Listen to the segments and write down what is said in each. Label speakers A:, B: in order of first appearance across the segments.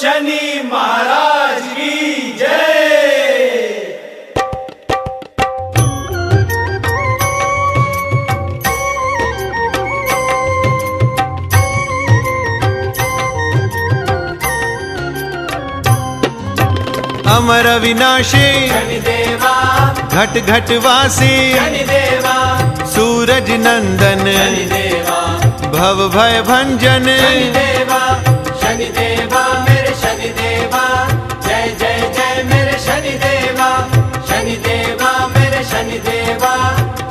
A: शनि महाराज की जय।
B: अमर विनाशी
A: शनिदेवा
B: घट घट वासी सूरज नंदन भव भय भंजन
A: मेरे शनिदेवा जय जय जय मेरे शनिदेवा शनिदेवा मेरे शनिदेवा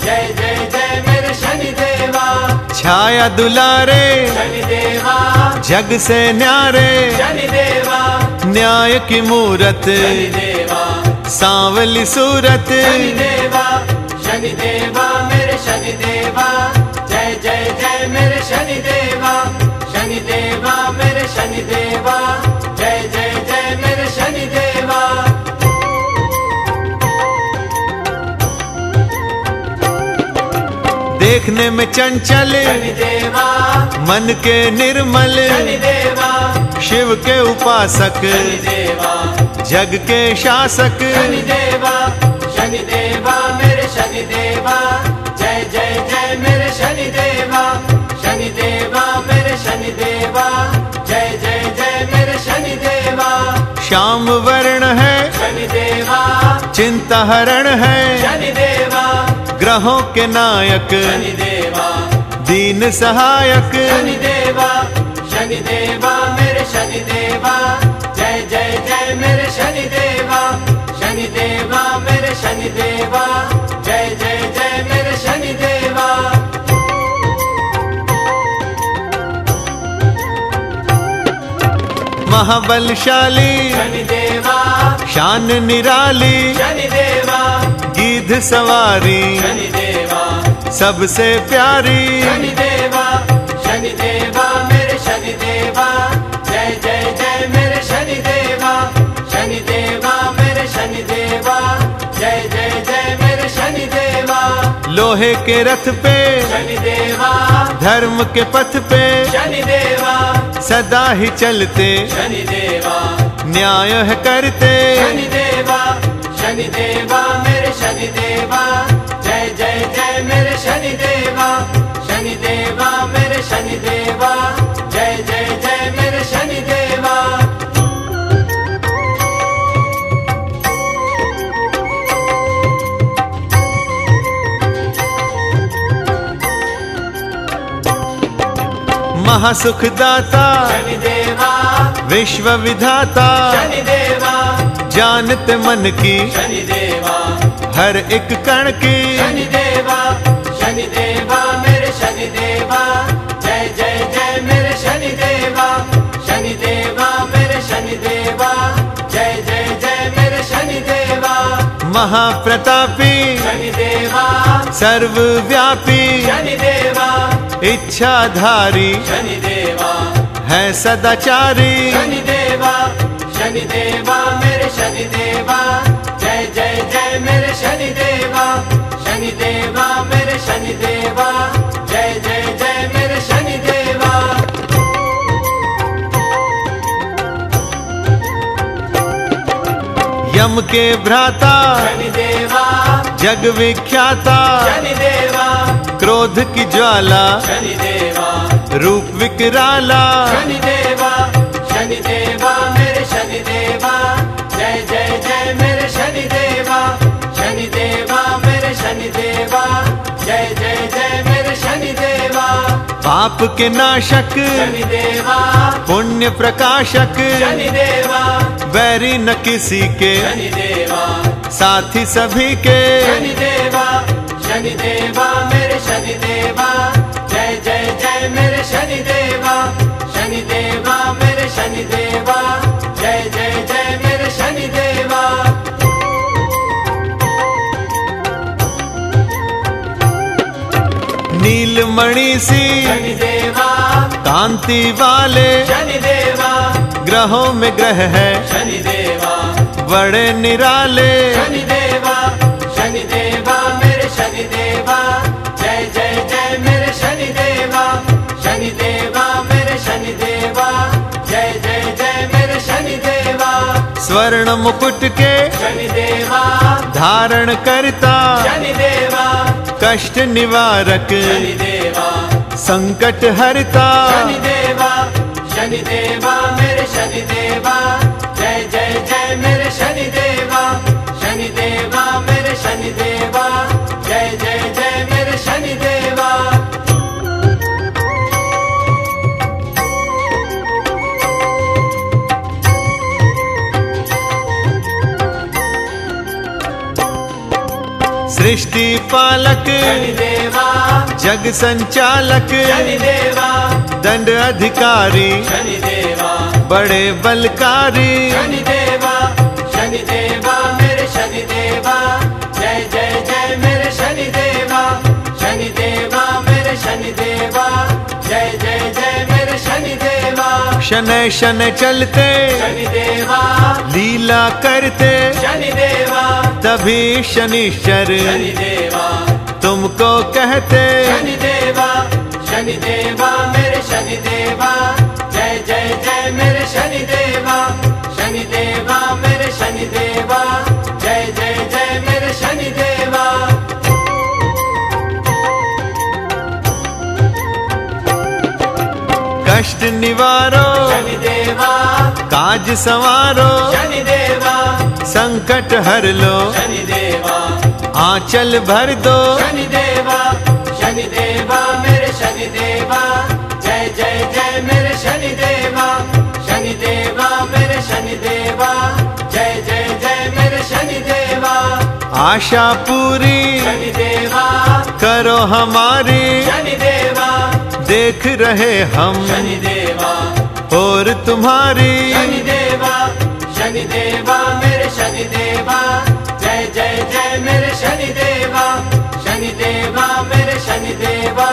A: जय जय जय मेरे शनिदेवा।
B: छाया दुलारे
A: शनिदेवा
B: जग से न्यारे
A: शनिदेवा
B: न्याय की मूरत
A: शनिदेवा।
B: सांवली सूरत।
A: शनिदेवा शनिदेवा मेरे शनिदेवा जय जय जय मेरे शनिदेवा शनिदेवा मेरे शनिदेवा।
B: देखने में चंचल मन के निर्मल शिव के उपासक जग के शासक।
A: शनिदेवा शनिदेवा मेरे जय जय जय मेरे जय जय जय मेरे
B: श्याम वर्ण है चिंता हरण है।
A: शनिदेवा।
B: ग्रहों के नायक।
A: शनिदेवा।
B: दीन सहायक।
A: शनिदेवा शनिदेवा मेरे शनिदेवा। जय जय जय मेरे शनिदेवा। शनिदेवा मेरे शनिदेवा। जय जय जय मेरे शनिदेवा।
B: महाबलशाली।
A: शनिदेवा।
B: शान निराली।
A: शनिदेवा।
B: गीध सवारी। सबसे प्यारी।
A: शनिदेवा शनिदेवा मेरे शनिदेवा। जय जय जय मेरे शनिदेवा। शनिदेवा मेरे शनिदेवा। जय जय जय मेरे
B: लोहे के रथ पे।
A: शनिदेवा।
B: धर्म के पथ पे।
A: शनिदेवा।
B: सदा ही चलते।
A: शनिदेवा।
B: न्याय है करते।
A: शनिदेवा शनिदेवा मेरे शनि देवा जय जय जय मेरे शनिदेवा। शनिदेवा मेरे शनि देवा जय जय जय मेरे शनिदेवा।
B: महासुखदाता
A: शनिदेवा।
B: विश्व विधाता
A: शनिदेवा।
B: जानते मन की
A: शनि देवा।
B: हर एक कण की।
A: शनि देवा शनि देवा मेरे शनि देवा। जय जय जय मेरे शनि देवा। शनि देवा मेरे शनि देवा। जय जय जय मेरे शनिदेवा
B: महाप्रतापी
A: शनि देवा।
B: सर्वव्यापी
A: शनि देवा।
B: इच्छाधारी
A: शनि देवा।
B: है सदाचारी।
A: शनि देवा शनिदेवा शनिदेवा मेरे शनिदेवा जय जय जय मेरे शनिदेवा शनिदेवा मेरे शनिदेवा जय जय जय मेरे शनिदेवा।
B: यम के भ्राता
A: शनि देवा
B: जग विख्याता
A: शनि देवा
B: क्रोध की ज्वाला
A: शनि देवा
B: रूप विकराला
A: शनिदेवा शनिदेवा।
B: पाप के नाशक पुण्य प्रकाशक बैरी न किसी के साथी सभी के।
A: शनिदेवा शनिदेवा मेरे शनिदेवा। जय जय जय मेरे शनिदेवा। शनिदेवा मेरे शनिदेवा।
B: नीलमणि सी
A: शनिदेवा।
B: कांति वाले
A: शनिदेवा।
B: ग्रहों में ग्रह है।
A: शनिदेवा।
B: बड़े निराले।
A: शनिदेवा। शनिदेवा मेरे शनिदेवा। जय जय जय मेरे शनिदेवा। शनिदेवा मेरे शनिदेवा। जय जय जय मेरे शनि
B: स्वर्ण मुकुट के
A: शनि देवा
B: धारण करता।
A: शनि देवा
B: कष्ट निवारक।
A: देवा
B: संकट हरता।
A: शनि देवा शनि देवा मेरे शनि देवा जय जय जय मेरे शनि देवा शनि देवा मेरे शनि देवा
B: सृष्टि पालक
A: शनि देवा
B: जग संचालक
A: शनि
B: दंड अधिकारी
A: शनि
B: बड़े बलकारी।
A: शनि देवा शनि देवा मेरे शनि देवा जय जय जय मेरे शनि देवा शनि देवा मेरे शनि देवा जय जय जय मेरे शनि देवा
B: शन शन चलते
A: शनि देवा
B: लीला करते।
A: शनि देवा
B: तभी शनिश्चर तुमको कहते।
A: शनि देवा शनि देवा मेरे शनि देवा। जय जय जय मेरे शनि देवा। शनि देवा मेरे शनि देवा। जय जय जय मेरे शनि देवा।
B: कष्ट निवारो।
A: शनि देवा।
B: काज संवारो।
A: शनि देवा।
B: संकट हर लो।
A: शनि देवा
B: आंचल भर दो।
A: शनि देवा शनि देवा मेरे शनि देवा जय जय जय मेरे शनि देवा शनि देवा मेरे शनि देवा जय जय जय मेरे शनि देवा
B: आशा पूरी
A: शनि देवा
B: करो हमारी।
A: शनि देवा
B: देख रहे हम।
A: शनि देवा
B: और तुम्हारी।
A: शनि देवा शनि देवा मेरे शनि देवा जय जय जय मेरे शनि देवा शनि देवा मेरे शनि देवा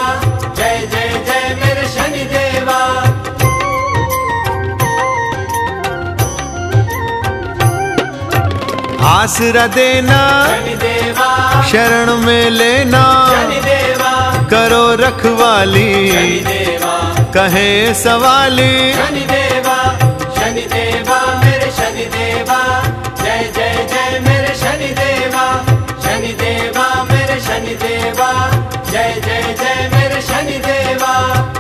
A: जय जय जय मेरे शनि देवा
B: आसरा देना
A: शनि देवा
B: शरण में लेना।
A: शनि देवा
B: करो रखवाली
A: शनि देवा
B: कहे सवाली।
A: शनि देवा जय जय जय मेरे शनि देवा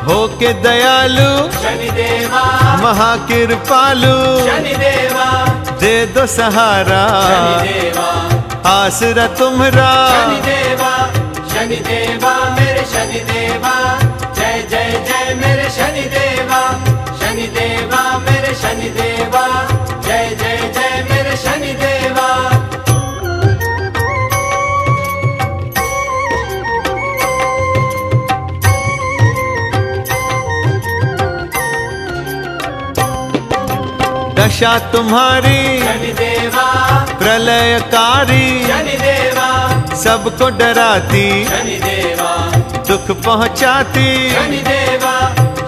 B: हो के दयालु
A: शनि देवा
B: महाकृपालु
A: शनि देवा
B: दे दो सहारा।
A: शनि देवा
B: आसरा तुम्हारा।
A: शनि देवा शनि देवा मेरे शनि देवा जय जय जय मेरे शनि देवा शनि देवा मेरे शनि देवा
B: दशा तुम्हारी प्रलयकारी
A: शनि देवा
B: सबको डराती
A: शनि देवा
B: दुख पहुंचाती।
A: शनि देवा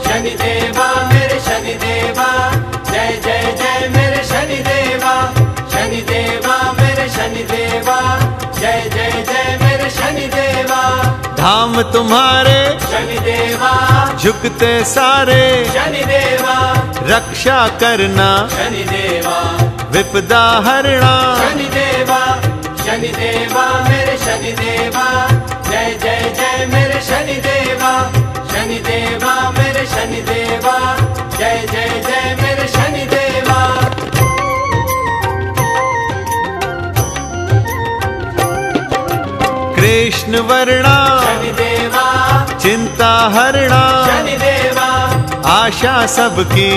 A: शनि देवा मेरे शनि देवा जय जय जय मेरे शनि देवा शनि देवा मेरे शनि देवा जय जय जय मेरे शनि देवा
B: धाम तुम्हारे
A: शनि देवा
B: झुकते सारे।
A: शनि देवा
B: रक्षा करना।
A: शनि देवा
B: विपदा हरना।
A: शनि देवा शनि देवा मेरे शनि देवा जय जय जय मेरे शनि देवा शनि देवा मेरे शनि देवा जय जय जय मेरे
B: कृष्ण वर्णा चिंता
A: हरणा
B: आशा सबकी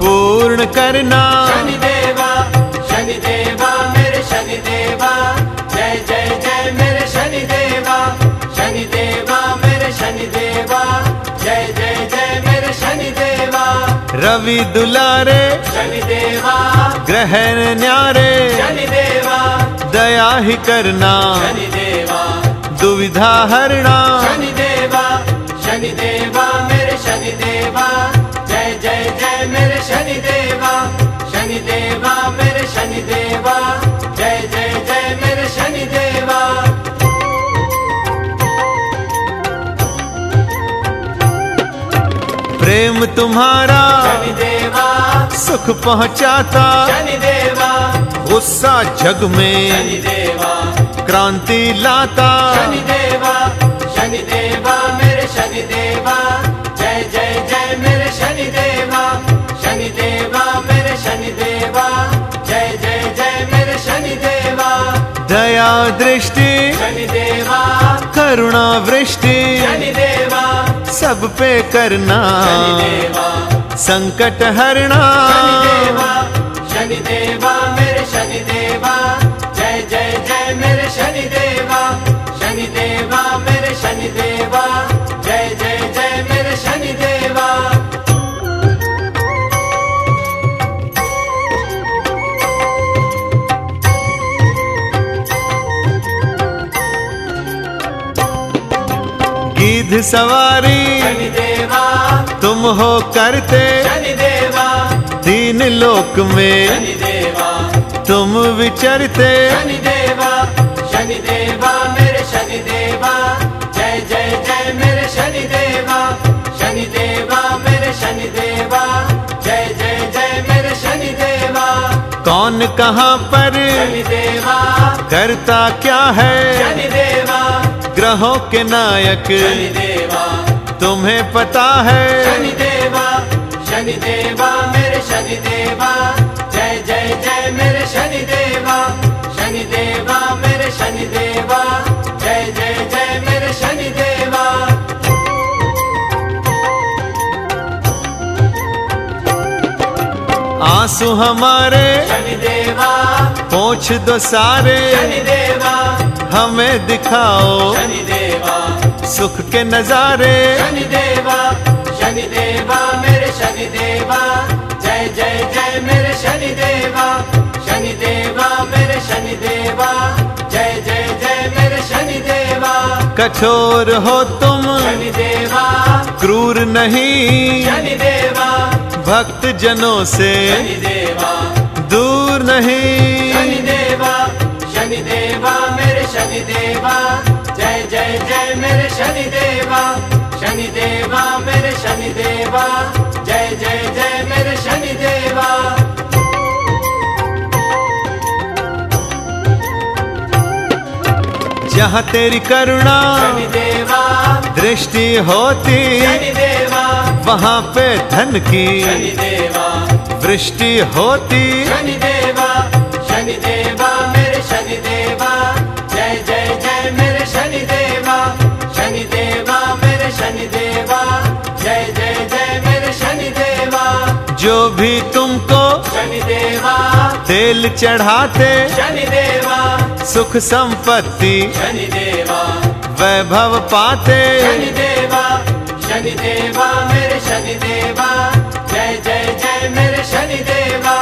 B: पूर्ण करना।
A: शनि देवा शनि देवा
B: रवि दुलारे
A: शनि देवा
B: ग्रहण न्यारे
A: शनि देवा
B: दया ही करना
A: शनि देवा
B: दुविधा हरना।
A: शनि देवा शनि देवा मेरे शनि देवा जय जय जय मेरे शनि देवा शनि देवा मेरे शनि देवा जय जय जय मेरे शनि देवा
B: प्रेम तुम्हारा
A: देवा
B: सुख पहुंचाता
A: शनि देवा
B: गुस्सा जग में
A: देवा
B: क्रांति लाता
A: शनि देवा शनि देवा मेरे शनि देवा जय जय जय मेरे शनि देवा शनि देवा मेरे शनि देवा जय जय जय मेरे शनि देवा
B: दया दृष्टि
A: शनि देवा
B: करुणा वृष्टि
A: शनि देवा
B: सब पे करना। संकट हरना।
A: शनि देवा शनि देवा मेरे शनि देवा जय जय जय मेरे शनि
B: गीध सवारी।
A: देवा
B: तुम हो करते
A: शनि देवा
B: तीन लोक में।
A: देवा
B: तुम विचरते।
A: शनि देवा मेरे शनि देवा जय जय जय मेरे शनि देवा शनि देवा मेरे शनि देवा जय जय जय मेरे शनि देवा
B: कौन कहाँ पर?
A: देवा
B: करता क्या है?
A: शनि देवा
B: ग्रहों के नायक।
A: शनि देवा
B: तुम्हें पता है।
A: शनि देवा शनि देवा मेरे शनि देवा जय जय जय मेरे शनि देवा शनि देवा मेरे शनि देवा जय जय जय मेरे शनि देवा
B: आँसू हमारे।
A: शनि देवा
B: पोछ दो सारे।
A: शनि देवा
B: हमें दिखाओ।
A: शनि देवा
B: सुख के नजारे।
A: शनि देवा शनि देवा मेरे शनि देवा जय जय जय मेरे शनि देवा शनि देवा मेरे शनि देवा जय जय जय मेरे शनि देवा
B: कठोर हो तुम।
A: शनि देवा
B: क्रूर नहीं।
A: शनि देवा
B: भक्त जनों से।
A: शनि देवा
B: दूर नहीं।
A: शनि देवा शनि देवा शनि देवा जय जय जय मेरे शनि देवा शनि देवा मेरे शनि देवा जय जय जय मेरे शनि देवा
B: जहाँ तेरी करुणा
A: शनि देवा
B: दृष्टि होती
A: शनि देवा
B: वहाँ पे धन की
A: देवा
B: वृष्टि होती।
A: शनि देवा शनि देवा
B: जो भी तुमको
A: शनिदेवा।
B: तेल चढ़ाते
A: शनिदेवा।
B: सुख संपत्ति
A: शनिदेवा।
B: वैभव पाते।
A: शनि देवा शनि देवा मेरे शनिदेवा। जय जय जय मेरे शनि देवा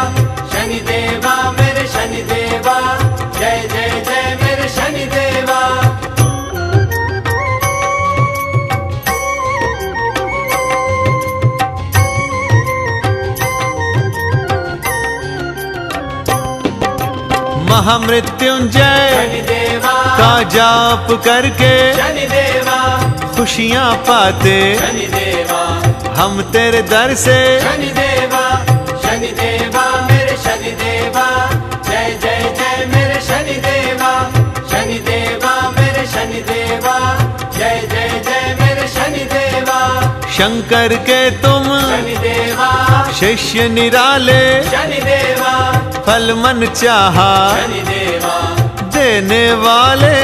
B: महामृत्युंजय का जाप करके खुशियाँ पाते। हम तेरे दर से
A: शनि देवा शनि देवा मेरे शनि देवा जय जय जय मेरे शनि देवा शनि देवा मेरे शनि देवा जय जय जय मेरे शनि देवा
B: शंकर के तुम
A: शनि देवा
B: शिष्य निराले।
A: शनि देवा
B: फल मन चाहा। देने वाले।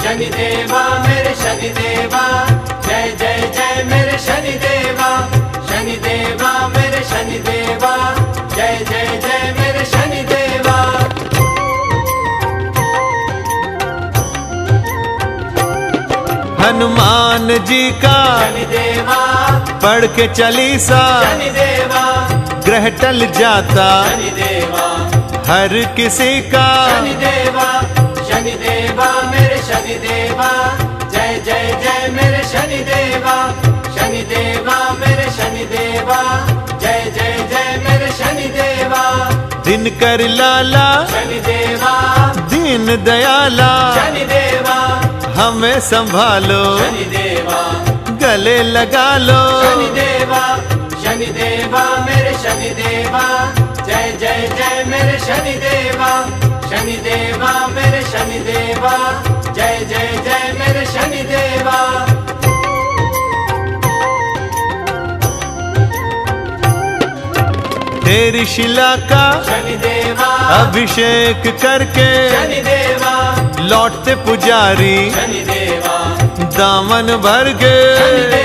A: शनि देवा मेरे शनि देवा जय जय जय मेरे शनि देवा शनि देवा मेरे शनि देवा जय जय जय मेरे शनि देवा
B: हनुमान जी का
A: शनि देवा
B: पढ़ के चलीसा।
A: शनि देवा
B: ग्रह टल जाता।
A: देवा
B: हर किसी का।
A: शनि देवा शनि देवा मेरे शनि देवा जय जय जय मेरे शनि देवा शनि देवा मेरे शनि देवा जय जय जय मेरे शनि देवा
B: दिन कर लाला।
A: शनि देवा
B: दीन दयाला।
A: शनि देवा
B: हमें संभालो।
A: शनि देवा
B: गले लगा लो।
A: शनि देवा शनि देवा मेरे शनि देवा जय जय जय मेरे शनि देवा शनि देवा मेरे शनि देवा जय जय जय मेरे शनि देवा
B: तेरी शिला का
A: शनि देवा
B: अभिषेक करके
A: शनि देवा
B: लौटते पुजारी
A: शनि देवा
B: दामन भर
A: शनि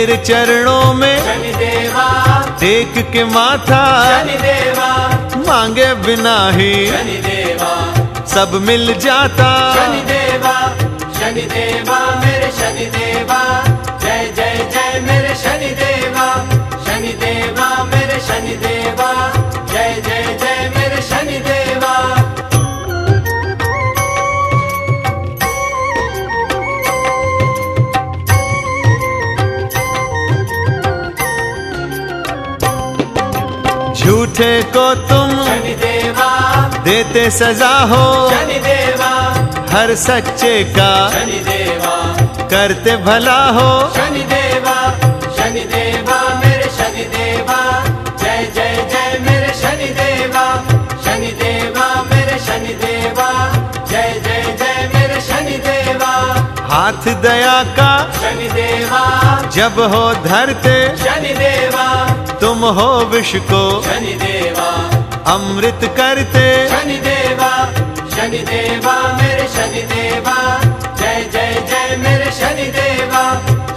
B: तेरे चरणों में टेक के माथा
A: देवा
B: मांगे बिना ही
A: देवा
B: सब मिल जाता।
A: शनि देवा शनि देवा मेरे शनि देवा जय जय जय मेरे शनि देवा शनि देवा मेरे शनि देवा
B: झूठे को तुम
A: शनि देवा
B: देते सजा हो।
A: शनि देवा
B: हर सच्चे का करते भला हो।
A: शनि देवा शनि देवा मेरे शनि देवा जय जय जय मेरे शनि देवा शनि देवा मेरे शनि देवा जय जय जय मेरे शनि देवा
B: हाथ दया का
A: शनि देवा
B: जब हो धरते
A: शनि देवा
B: तुम हो विष को
A: शनि देवा
B: अमृत करते।
A: शनि देवा शनि देवा मेरे शनि देवा जय जय जय मेरे शनि देवा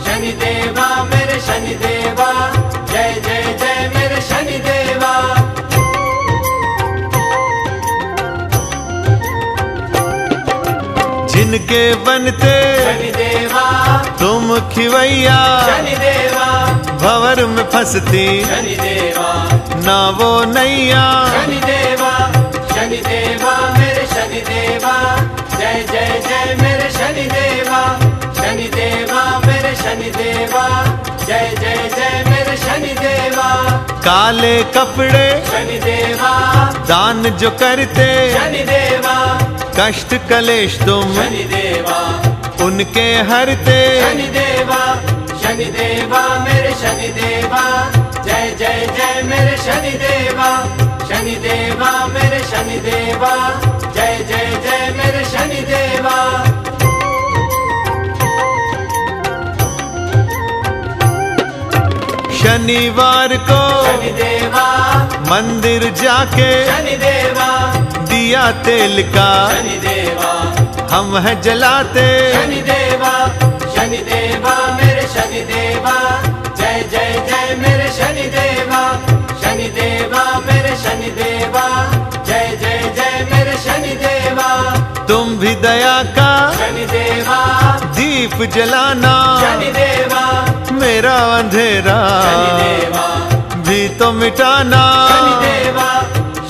A: शनि देवा मेरे शनि देवा जय जय जय मेरे शनि देवा
B: जिनके बनते
A: शनि देवा
B: तुम खिवैया।
A: शनि देवा
B: भंवर में फंसती। ना वो नैया।
A: शनि देवा शनि देवा मेरे शनि देवा जय जय जय मेरे शनि देवा शनि देवा मेरे शनि देवा जय जय जय मेरे शनि देवा
B: काले कपड़े
A: शनि देवा
B: दान जो करते।
A: शनि देवा
B: कष्ट कलेश तुम।
A: शनि देवा
B: उनके हरते।
A: शनि देवा शनि देवा मेरे शनि देवा जय जय जय मेरे शनि देवा शनि देवा मेरे शनि देवा जय जय जय मेरे शनि देवा
B: शनिवार को
A: शनि देवा
B: मंदिर जाके
A: शनि देवा
B: दिया तेल का।
A: शनि देवा
B: हम है जलाते।
A: शनि देवा शनि देवा मेरे शनि देवा जय जय जय मेरे शनि देवा
B: तुम भी दया का
A: शनि देवा
B: दीप जलाना।
A: शनि देवा
B: मेरा अंधेरा
A: शनि देवा
B: भी तो मिटाना।
A: शनि देवा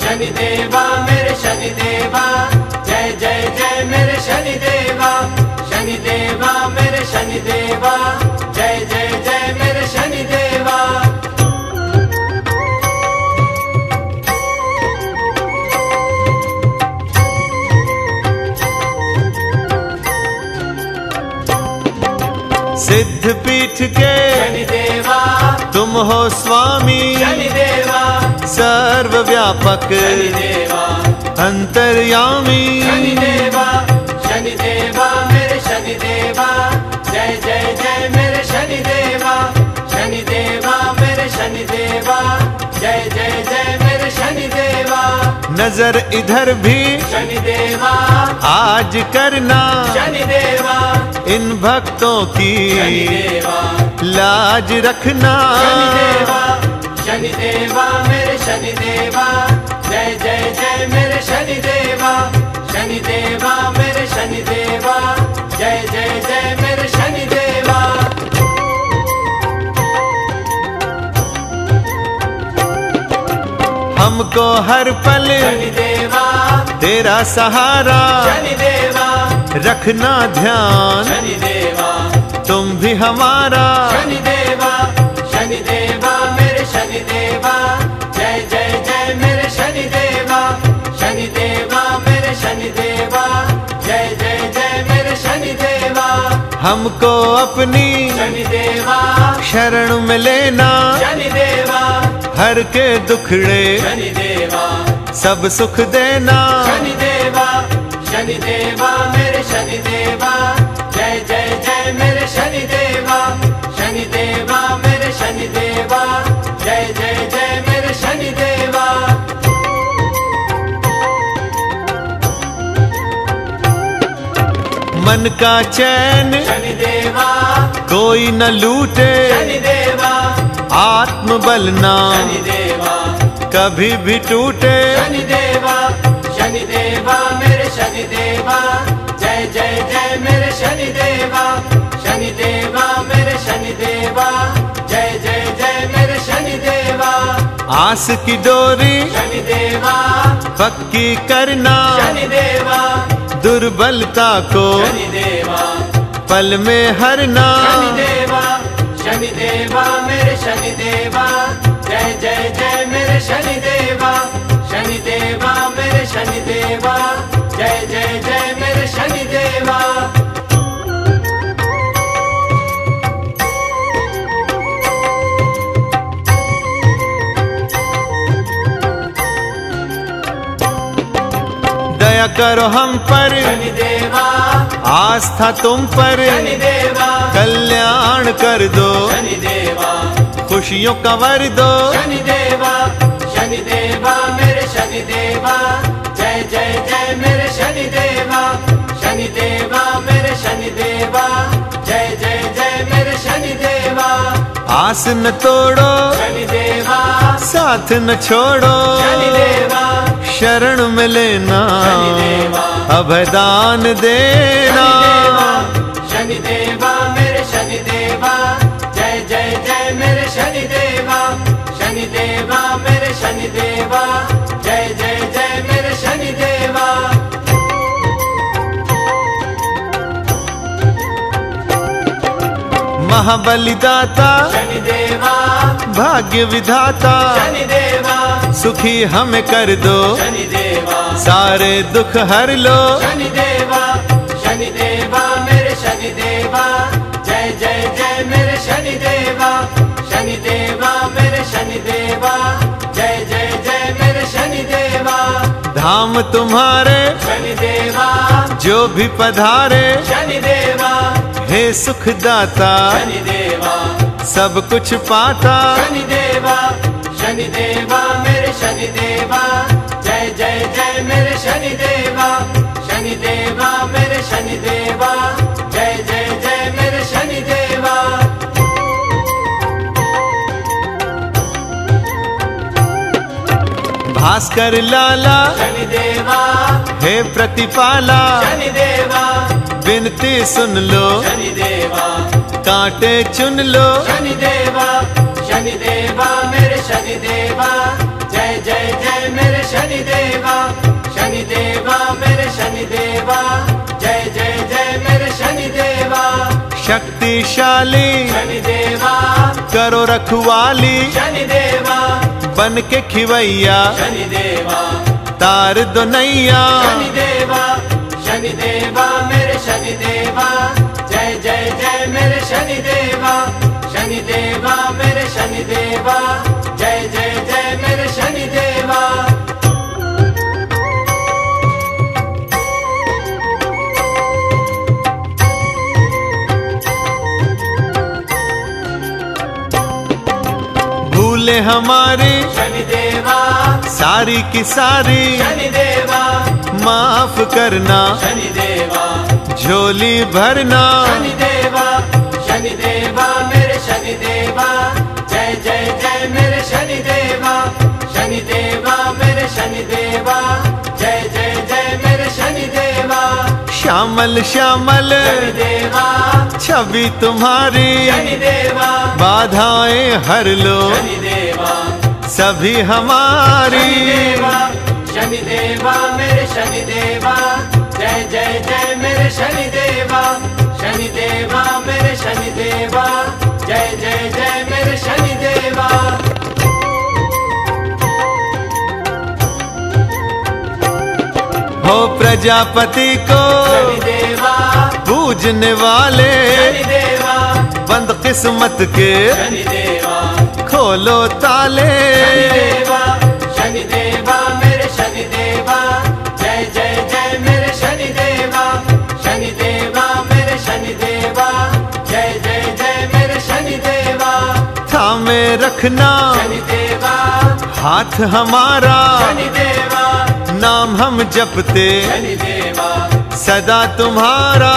A: शनि देवा मेरे शनि देवा जय जय जय मेरे शनि देवा शनि देवा मेरे शनि देवा
B: सिद्ध पीठ के तुम हो स्वामी। सर्व व्यापक अंतर्यामी।
A: शनि देवा शनि देवा मेरे शनि देवा जय जय जय मेरे शनि देवा शनि देवा मेरे शनि देवा जय जय जय मेरे शनि देवा
B: नज़र इधर भी
A: शनि देवा
B: आज करना।
A: शनि देवा
B: इन भक्तों की लाज रखना।
A: शनि देवा मेरे शनि देवा जय जय जय मेरे शनि देवा शनि देवा मेरे शनि देवा जय जय जय मेरे शनि देवा
B: हमको हर पल
A: शनि देवा
B: तेरा सहारा।
A: शनि देवा
B: रखना ध्यान।
A: शनि देवा
B: तुम भी हमारा।
A: शनि देवा शनि देवा मेरे शनि देवा जय जय जय मेरे शनि देवा शनि देवा मेरे शनि देवा जय जय जय मेरे शनि देवा
B: हमको अपनी
A: शनि देवा
B: शरण में लेना।
A: शनि देवा
B: हर के दुखड़े।
A: शनि देवा
B: सब सुख देना।
A: शनि देवा शनि देवा मेरे शनि देवा जय जय जय मेरे शनि देवा शनि देवा मेरे शनि देवा जय जय जय मेरे शनि देवा
B: मन का चैन
A: शनि देवा
B: कोई न लूटे।
A: शनि देवा
B: आत्म बल ना
A: शनि देवा
B: कभी भी टूटे।
A: देवा मेरे शनि देवा जय जय जय मेरे शनि देवा शनि देवा मेरे शनि देवा जय जय जय मेरे शनि देवा
B: आस की डोरी
A: शनि देवा
B: पक्की करना
A: शनि देवा
B: दुर्बलता को
A: शनि देवा
B: पल में हरना
A: शनि देवा शनि देवा मेरे शनि देवा जय जय जय मेरे शनि देवा शनि देवा। जय जय जय मेरे शनि देवा।
B: दया करो हम पर।
A: शनि देवा।
B: आस्था तुम पर।
A: शनि देवा।
B: कल्याण कर दो।
A: शनि देवा।
B: खुशियों का वर दो।
A: शनि देवा। शनि देवा मेरे शनि देवा।
B: आस न तोड़ो
A: शनि देवा।
B: साथ न छोड़ो
A: शनि देवा।
B: शरण में लेना
A: शनि
B: देना।
A: शनि देवा मेरे शनि देवा। जय जय जय मेरे शनि देवा। शनि देवा मेरे शनि देवा। जय जय जय मेरे शनि देवा।
B: महाबलिदाता
A: शनि देवा
B: भाग्य विधाता
A: शनि देवा
B: सुखी हमें कर दो।
A: शनि देवा
B: सारे दुख हर लो।
A: शनि देवा शनि देवा मेरे शनि देवा जय जय जय मेरे शनि देवा शनि देवा मेरे शनि देवा जय जय जय मेरे शनि देवा
B: धाम तुम्हारे
A: शनि देवा
B: जो भी पधारे
A: शनि देवा
B: हे सुखदाता।
A: शनि देवा
B: सब कुछ पाता।
A: शनि देवा शनि देवा मेरे शनि देवा जय जय जय मेरे शनि देवा शनि देवा मेरे शनि देवा जय जय जय मेरे शनि देवा
B: भास्कर लाला।
A: शनि देवा
B: हे प्रतिपाला।
A: शनि देवा
B: विनती सुन लो।
A: शनि देवा।
B: कांटे चुन लो।
A: शनि देवा शनि देवा मेरे शनि देवा। जय जय जय मेरे शनि देवा। शनि देवा मेरे शनि देवा। जय जय जय मेरे शनि देवा।
B: शक्तिशाली।
A: शनि देवा।
B: करो रखवाली।
A: शनि देवा।
B: बन के खिवैया।
A: शनि देवा।
B: तार दो नैया
A: शनि देवा शनि देवा मेरे शनि देवा जय जय जय मेरे शनि देवा शनि देवा मेरे शनि देवा जय जय जय मेरे शनि देवा
B: भूले हमारी
A: शनि देवा
B: सारी की सारी
A: शनि देवा
B: माफ़ करना।
A: शनि देवा
B: झोली भरना।
A: शनि देवा शनि देवा मेरे शनि देवा जय जय जय मेरे शनि देवा शनि देवा मेरे शनि देवा जय जय जय मेरे शनि देवा
B: श्यामल श्यामल।
A: देवा
B: छवि तुम्हारी।
A: शनि देवा
B: बाधाएँ हर लो।
A: शनि देवा
B: सभी हमारी।
A: शनि शनि देवा मेरे शनि देवा जय जय जय मेरे शनि देवा शनि देवा मेरे शनि देवा जय जय जय मेरे शनि देवा
B: हो प्रजापति को
A: देवा
B: पूजने वाले
A: देवा
B: बंद किस्मत के
A: शनि देवा
B: खोलो ताले।
A: शनि देवा शनि देवा मेरे शनि देवा
B: रखना। हाथ हमारा। नाम हम जपते। सदा तुम्हारा।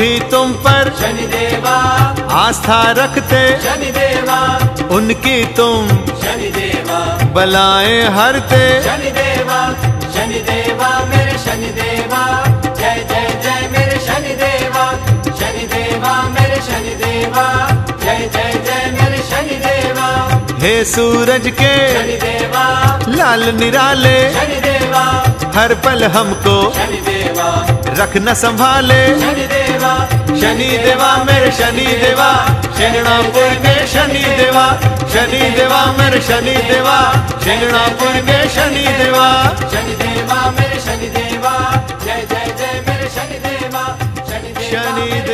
B: भी तुम पर
A: शनि देवा
B: आस्था रखते
A: शनि देवा
B: उनकी तुम
A: शनि देवा
B: बलाएँ हरते।
A: शनि देवा शनि देवा मेरे शनि देवा जय जय जय मेरे शनि देवा शनि देवा मेरे शनि देवा जय जय जय मेरे शनि देवा
B: हे सूरज के
A: शनि देवा
B: लाल निराले
A: शनि देवा
B: हर पल हमको
A: शनि देवा
B: रखना संभाले।
A: शनि देवा
B: शनि देवा मेरे शनि देवा शरणापुर के शनि देवा शनि देवा मेरे शनि देवा शरणापुर के शनि देवा
A: शनि देवा मेरे शनि देवा जय जय जय मेरे शनि देवा शनि देवा
B: शनि
A: मेरे